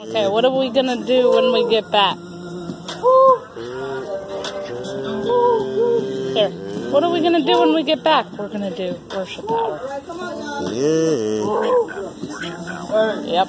Okay, what are we gonna do when we get back? Here, what are we gonna do when we get back? We're gonna do worship hour. Yep.